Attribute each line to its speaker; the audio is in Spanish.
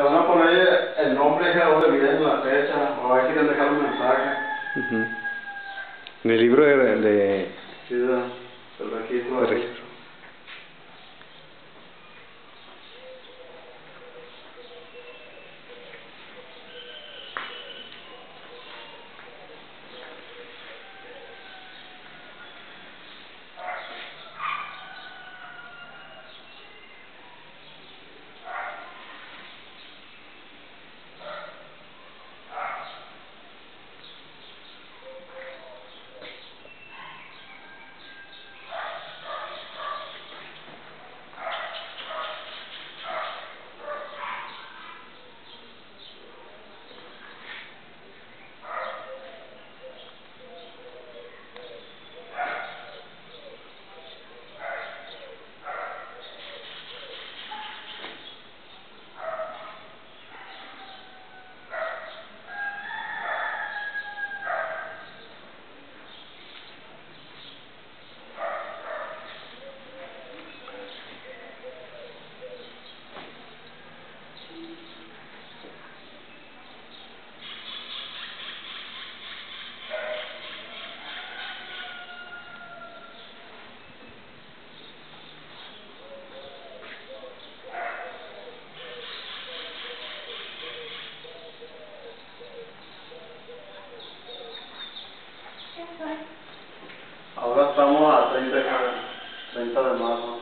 Speaker 1: Te van a poner el nombre de donde viene la fecha, o a ver si quieren dejar un mensaje.
Speaker 2: Ujú. En el libro de, de,
Speaker 1: Ahora estamos a 30, 30
Speaker 2: de marzo.